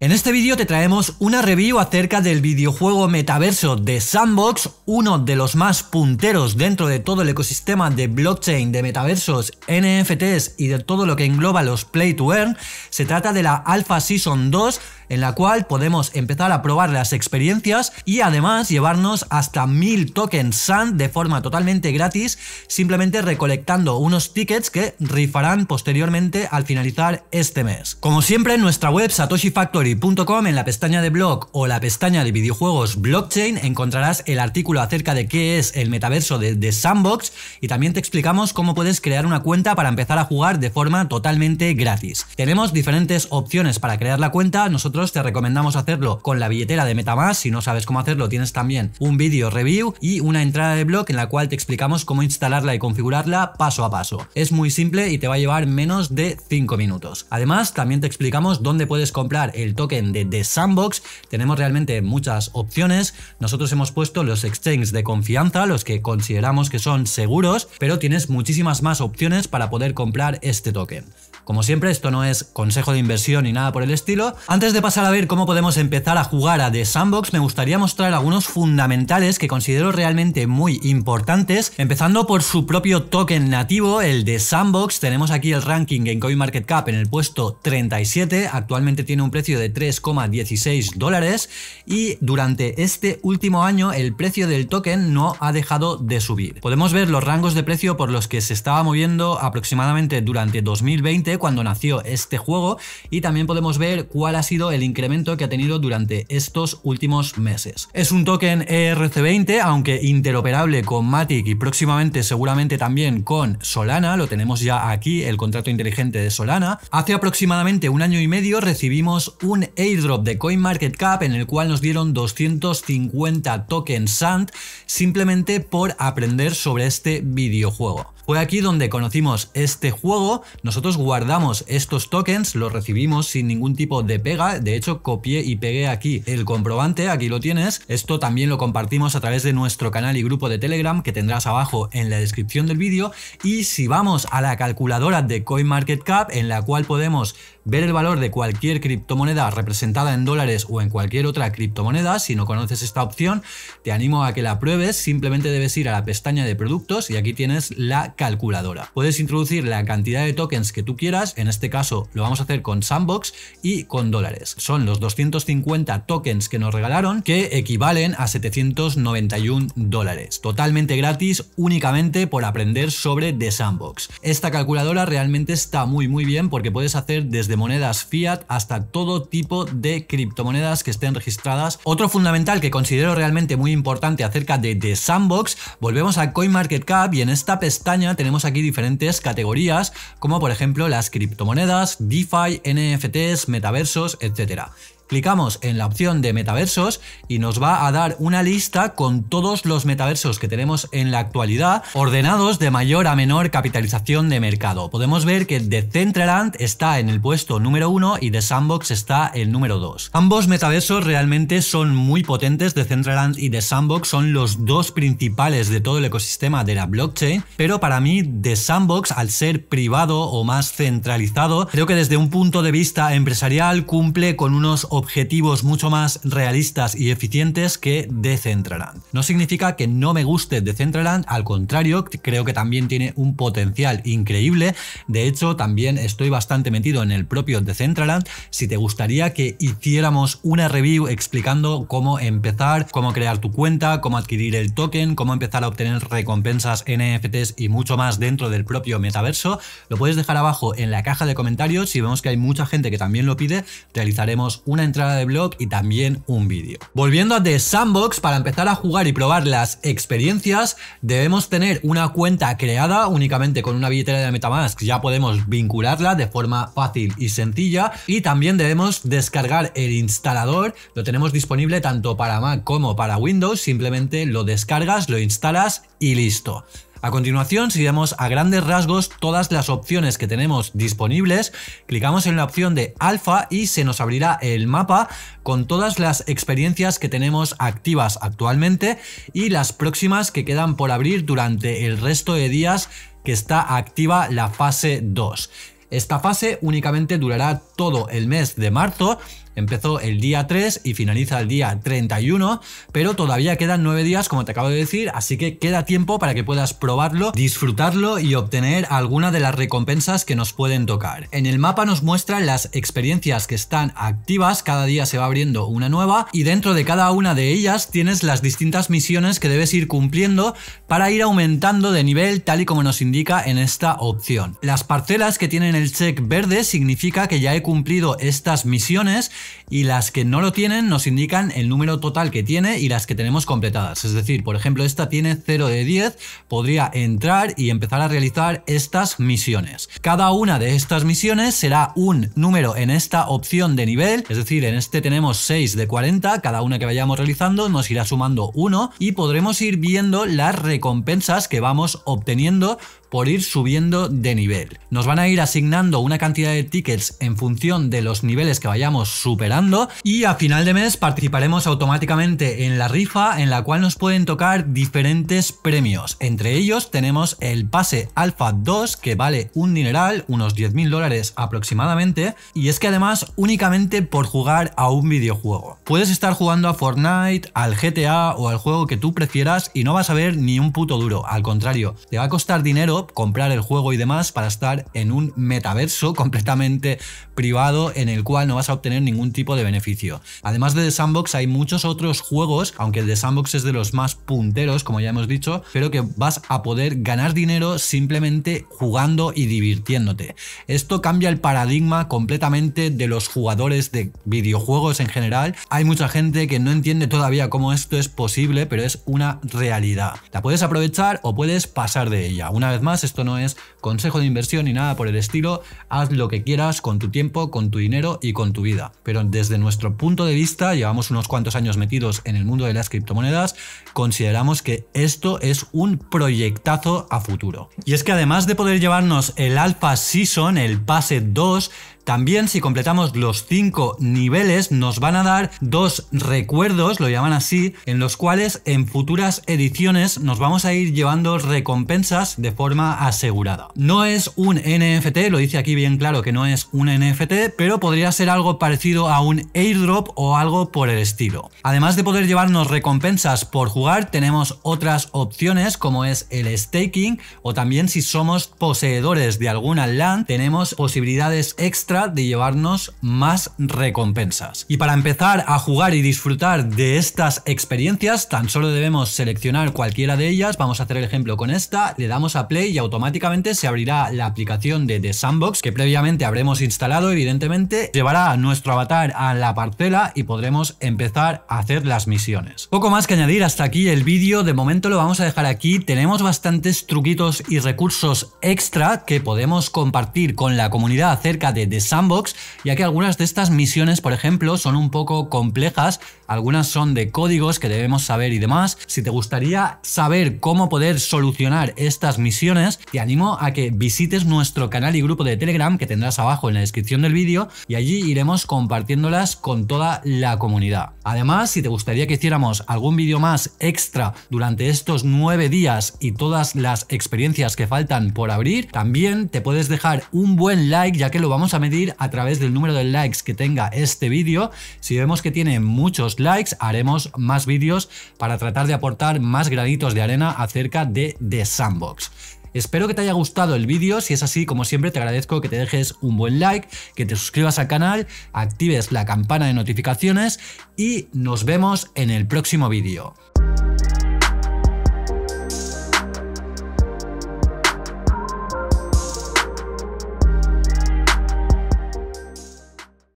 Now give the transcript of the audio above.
En este vídeo te traemos una review acerca del videojuego metaverso de Sandbox, uno de los más punteros dentro de todo el ecosistema de blockchain, de metaversos, NFTs y de todo lo que engloba los Play to Earn. Se trata de la Alpha Season 2, en la cual podemos empezar a probar las experiencias y además llevarnos hasta 1000 tokens SAND de forma totalmente gratis, simplemente recolectando unos tickets que rifarán posteriormente al finalizar este mes. Como siempre en nuestra web Satoshi Factory en la pestaña de blog o la pestaña de videojuegos blockchain encontrarás el artículo acerca de qué es el metaverso de, Sandbox y también te explicamos cómo puedes crear una cuenta para empezar a jugar de forma totalmente gratis. Tenemos diferentes opciones para crear la cuenta, nosotros te recomendamos hacerlo con la billetera de Metamask, si no sabes cómo hacerlo tienes también un vídeo review y una entrada de blog en la cual te explicamos cómo instalarla y configurarla paso a paso. Es muy simple y te va a llevar menos de 5 minutos. Además también te explicamos dónde puedes comprar el token de, The Sandbox, tenemos realmente muchas opciones. Nosotros hemos puesto los exchanges de confianza, los que consideramos que son seguros, pero tienes muchísimas más opciones para poder comprar este token. Como siempre, esto no es consejo de inversión ni nada por el estilo. Antes de pasar a ver cómo podemos empezar a jugar a The Sandbox, me gustaría mostrar algunos fundamentales que considero realmente muy importantes, empezando por su propio token nativo, el de Sandbox. Tenemos aquí el ranking en CoinMarketCap en el puesto 37, actualmente tiene un precio de 3,16 dólares y durante este último año el precio del token no ha dejado de subir. Podemos ver los rangos de precio por los que se estaba moviendo aproximadamente durante 2020 cuando nació este juego y también podemos ver cuál ha sido el incremento que ha tenido durante estos últimos meses. Es un token ERC20, aunque interoperable con Matic y próximamente seguramente también con Solana, lo tenemos ya aquí, el contrato inteligente de Solana. Hace aproximadamente un año y medio recibimos un airdrop de CoinMarketCap en el cual nos dieron 250 tokens SAND simplemente por aprender sobre este videojuego. Fue aquí donde conocimos este juego, nosotros guardamos estos tokens, los recibimos sin ningún tipo de pega, de hecho copié y pegué aquí el comprobante, aquí lo tienes, esto también lo compartimos a través de nuestro canal y grupo de Telegram que tendrás abajo en la descripción del vídeo. Y si vamos a la calculadora de CoinMarketCap en la cual podemos ver el valor de cualquier criptomoneda representada en dólares o en cualquier otra criptomoneda, si no conoces esta opción, te animo a que la pruebes, simplemente debes ir a la pestaña de productos y aquí tienes la calculadora. Puedes introducir la cantidad de tokens que tú quieras, en este caso lo vamos a hacer con Sandbox y con dólares. Son los 250 tokens que nos regalaron que equivalen a 791 dólares. Totalmente gratis únicamente por aprender sobre The Sandbox. Esta calculadora realmente está muy muy bien porque puedes hacer desde monedas fiat hasta todo tipo de criptomonedas que estén registradas. Otro fundamental que considero realmente muy importante acerca de The Sandbox, volvemos a CoinMarketCap y en esta pestaña tenemos aquí diferentes categorías, como por ejemplo las criptomonedas, DeFi, NFTs, metaversos, etcétera. Clicamos en la opción de metaversos y nos va a dar una lista con todos los metaversos que tenemos en la actualidad, ordenados de mayor a menor capitalización de mercado. Podemos ver que Decentraland está en el puesto número 1 y The Sandbox está el número 2. Ambos metaversos realmente son muy potentes, Decentraland y The Sandbox son los dos principales de todo el ecosistema de la blockchain, pero para mí The Sandbox, al ser privado o más centralizado, creo que desde un punto de vista empresarial cumple con unos objetivos mucho más realistas y eficientes que Decentraland. No significa que no me guste Decentraland, al contrario, creo que también tiene un potencial increíble. De hecho, también estoy bastante metido en el propio Decentraland. Si te gustaría que hiciéramos una review explicando cómo empezar, cómo crear tu cuenta, cómo adquirir el token, cómo empezar a obtener recompensas NFTs y mucho más dentro del propio metaverso, lo puedes dejar abajo en la caja de comentarios. Si vemos que hay mucha gente que también lo pide, realizaremos una entrada de blog y también un vídeo. Volviendo a The Sandbox, para empezar a jugar y probar las experiencias, debemos tener una cuenta creada únicamente con una billetera de Metamask, ya podemos vincularla de forma fácil y sencilla y también debemos descargar el instalador, lo tenemos disponible tanto para Mac como para Windows, simplemente lo descargas, lo instalas y listo. A continuación, si vemos a grandes rasgos todas las opciones que tenemos disponibles, clicamos en la opción de alfa y se nos abrirá el mapa con todas las experiencias que tenemos activas actualmente y las próximas que quedan por abrir durante el resto de días que está activa la fase 2. Esta fase únicamente durará todo el mes de marzo empezó el día 3 y finaliza el día 31, pero todavía quedan 9 días como te acabo de decir, así que queda tiempo para que puedas probarlo, disfrutarlo y obtener alguna de las recompensas que nos pueden tocar. En el mapa nos muestra las experiencias que están activas, cada día se va abriendo una nueva y dentro de cada una de ellas tienes las distintas misiones que debes ir cumpliendo para ir aumentando de nivel tal y como nos indica en esta opción. Las parcelas que tienen el check verde significa que ya he cumplido estas misiones y las que no lo tienen nos indican el número total que tiene y las que tenemos completadas. Es decir, por ejemplo, esta tiene 0 de 10, podría entrar y empezar a realizar estas misiones. Cada una de estas misiones será un número en esta opción de nivel, es decir, en este tenemos 6 de 40, cada una que vayamos realizando nos irá sumando 1 y podremos ir viendo las recompensas que vamos obteniendo por ir subiendo de nivel. Nos van a ir asignando una cantidad de tickets en función de los niveles que vayamos superando y a final de mes participaremos automáticamente en la rifa en la cual nos pueden tocar diferentes premios. Entre ellos tenemos el pase Alpha 2 que vale un dineral, unos 10.000 dólares aproximadamente y es que además únicamente por jugar a un videojuego. Puedes estar jugando a Fortnite, al GTA o al juego que tú prefieras y no vas a ver ni un puto duro, al contrario, te va a costar dinero comprar el juego y demás para estar en un metaverso completamente privado en el cual no vas a obtener ningún tipo de beneficio. Además de The Sandbox hay muchos otros juegos, aunque el de Sandbox es de los más punteros, como ya hemos dicho, pero que vas a poder ganar dinero simplemente jugando y divirtiéndote. Esto cambia el paradigma completamente de los jugadores de videojuegos en general. Hay mucha gente que no entiende todavía cómo esto es posible, pero es una realidad. La puedes aprovechar o puedes pasar de ella. Una vez más, esto no es consejo de inversión ni nada por el estilo, haz lo que quieras con tu tiempo, con tu dinero y con tu vida. Pero desde nuestro punto de vista, llevamos unos cuantos años metidos en el mundo de las criptomonedas, consideramos que esto es un proyectazo a futuro. Y es que además de poder llevarnos el Alpha Season, el pase 2, también si completamos los 5 niveles nos van a dar dos recuerdos, lo llaman así, en los cuales en futuras ediciones nos vamos a ir llevando recompensas de forma asegurada. No es un NFT, lo dice aquí bien claro que no es un NFT, pero podría ser algo parecido a un airdrop o algo por el estilo. Además de poder llevarnos recompensas por jugar, tenemos otras opciones como es el staking o también si somos poseedores de alguna land, tenemos posibilidades extra de llevarnos más recompensas. Y para empezar a jugar y disfrutar de estas experiencias, tan solo debemos seleccionar cualquiera de ellas. Vamos a hacer el ejemplo con esta, le damos a play y automáticamente se abrirá la aplicación de The Sandbox que previamente habremos instalado, evidentemente, llevará nuestro avatar a la parcela y podremos empezar a hacer las misiones. Poco más que añadir hasta aquí el vídeo, de momento lo vamos a dejar aquí. Tenemos bastantes truquitos y recursos extra que podemos compartir con la comunidad acerca de The Sandbox, ya que algunas de estas misiones, por ejemplo, son un poco complejas, algunas son de códigos que debemos saber y demás. Si te gustaría saber cómo poder solucionar estas misiones, te animo a que visites nuestro canal y grupo de Telegram que tendrás abajo en la descripción del vídeo y allí iremos compartiéndolas con toda la comunidad. Además, si te gustaría que hiciéramos algún vídeo más extra durante estos nueve días y todas las experiencias que faltan por abrir, también te puedes dejar un buen like ya que lo vamos a medir a través del número de likes que tenga este vídeo. Si vemos que tiene muchos likes, haremos más vídeos para tratar de aportar más granitos de arena acerca de The Sandbox. Espero que te haya gustado el vídeo, si es así, como siempre, te agradezco que te dejes un buen like, que te suscribas al canal, actives la campana de notificaciones y nos vemos en el próximo vídeo.